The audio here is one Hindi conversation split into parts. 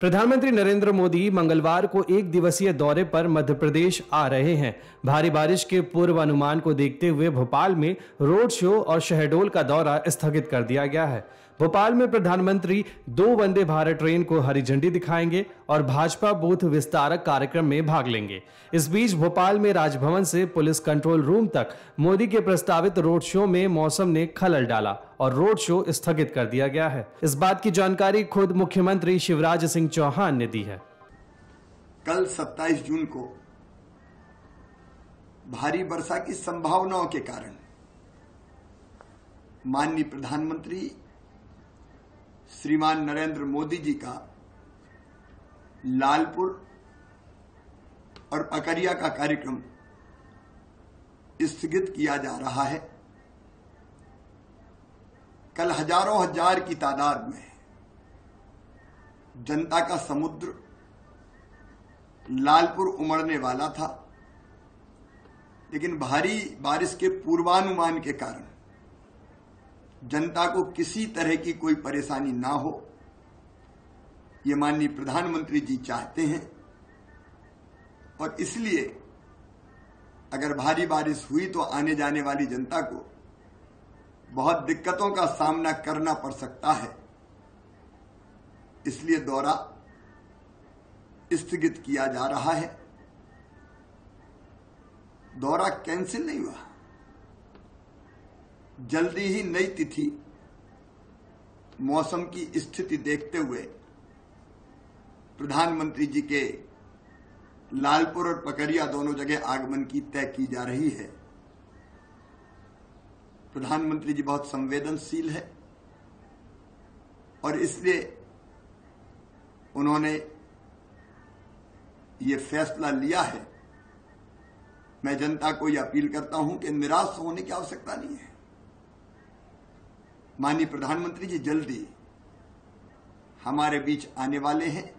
प्रधानमंत्री नरेंद्र मोदी मंगलवार को एक दिवसीय दौरे पर मध्य प्रदेश आ रहे हैं। भारी बारिश के पूर्व अनुमान को देखते हुए भोपाल में रोड शो और शहडोल का दौरा स्थगित कर दिया गया है। भोपाल में प्रधानमंत्री दो वंदे भारत ट्रेन को हरी झंडी दिखाएँगे और भाजपा बूथ विस्तारक कार्यक्रम में भाग लेंगे। इस बीच भोपाल में राजभवन से पुलिस कंट्रोल रूम तक मोदी के प्रस्तावित रोड शो में मौसम ने खलल डाला और रोड शो स्थगित कर दिया गया है। इस बात की जानकारी खुद मुख्यमंत्री शिवराज सिंह चौहान ने दी है। कल 27 जून को भारी वर्षा की संभावनाओं के कारण माननीय प्रधानमंत्री श्रीमान नरेंद्र मोदी जी का लालपुर और पकरिया का कार्यक्रम स्थगित किया जा रहा है। कल हज़ारों हज़ार की तादाद में जनता का समुद्र लालपुर उमड़ने वाला था, लेकिन भारी बारिश के पूर्वानुमान के कारण जनता को किसी तरह की कोई परेशानी ना हो। ये माननीय प्रधानमंत्री जी चाहते हैं। और इसलिए अगर भारी बारिश हुई तो आने जाने वाली जनता को बहुत दिक्कतों का सामना करना पड़ सकता है। इसलिए दौरा स्थगित किया जा रहा है। दौरा कैंसिल नहीं हुआ। जल्दी ही नई तिथि, मौसम की स्थिति देखते हुए प्रधानमंत्री जी के लालपुर और पकरिया दोनों जगह आगमन की तय की जा रही है। प्रधानमंत्री जी बहुत संवेदनशील है और इसलिए उन्होंने ये फैसला लिया है। मैं जनता को यह अपील करता हूँ कि निराश होने की आवश्यकता नहीं है। माननीय प्रधानमंत्री जी, जल्दी हमारे बीच आने वाले हैं।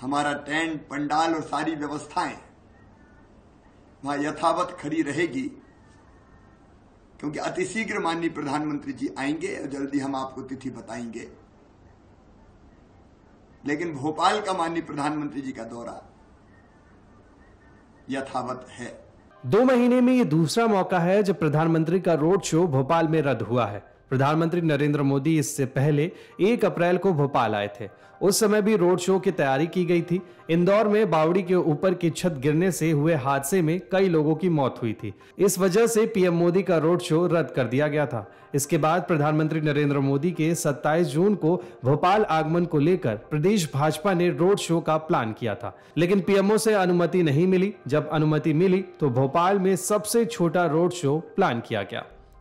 हमारा टेंट, पंडाल और सारी व्यवस्थाएँ वहाँ यथावत खड़ी रहेगी, क्योंकि अतिशीघ्र माननीय प्रधानमंत्री जी आएँगे और जल्दी हम आपको तिथि बताएँगे। लेकिन भोपाल का माननीय प्रधानमंत्री जी का दौरा यथावत है। दो महीने में ये दूसरा मौका है जब प्रधानमंत्री का रोड शो भोपाल में रद्द हुआ है। प्रधानमंत्री नरेंद्र मोदी इससे पहले एक अप्रैल को भोपाल आए थे। उस समय भी रोड शो की तैयारी की गई थी। इंदौर में बावड़ी के ऊपर की छत गिरने से हुए हादसे में कई लोगों की मौत हुई थी। इस वजह से पीएम मोदी का रोड शो रद्द कर दिया गया था। इसके बाद प्रधानमंत्री नरेंद्र मोदी के 27 जून को भोपाल आगमन को लेकर प्रदेश भाजपा ने रोड शो का प्लान किया था। लेकिन पीएमओ से अनुमति नहीं मिली। जब अनुमति मिली तो भोपाल में सबसे छोटा रोड शो प्लान किया गया।